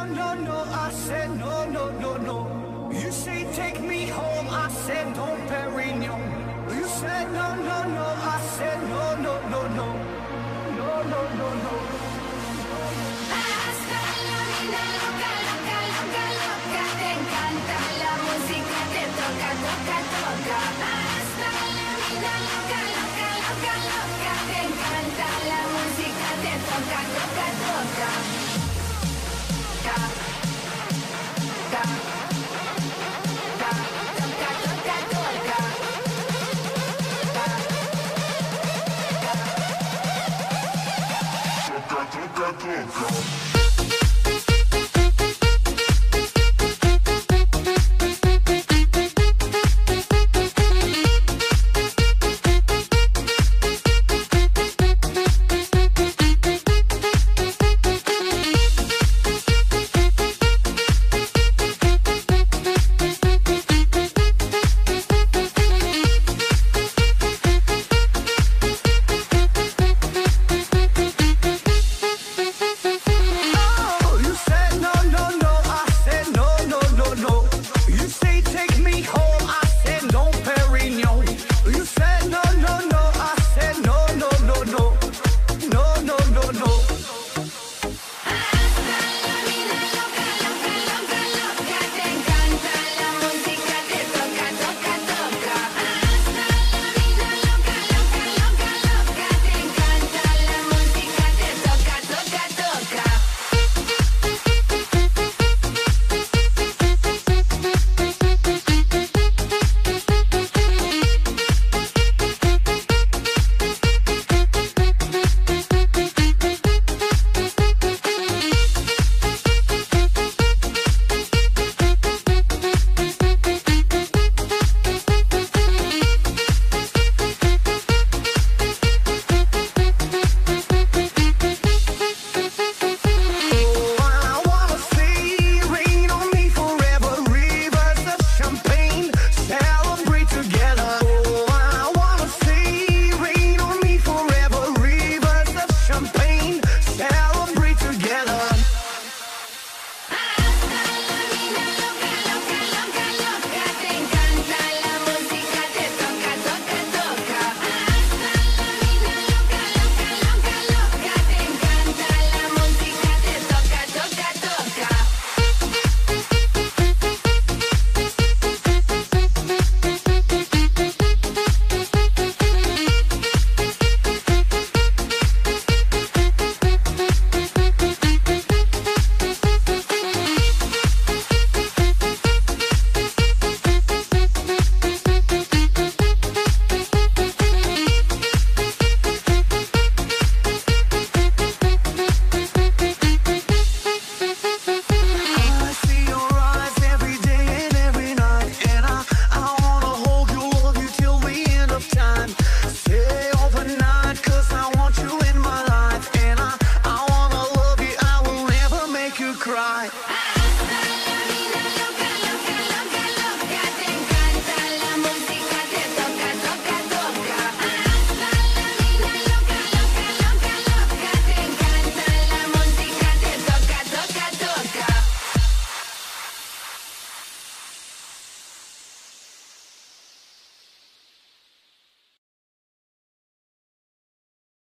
No no no, I said no, no, no, no. You say take me home, I said don't Perignon. You said no, no, no, I said no, no, no, no. No, no, no, no. Hasta la vida loca, loca, loca, loca, te encanta la música, te toca, toca, toca. Hasta la vida loca, loca, loca, loca, te encanta la música, te toca, toca.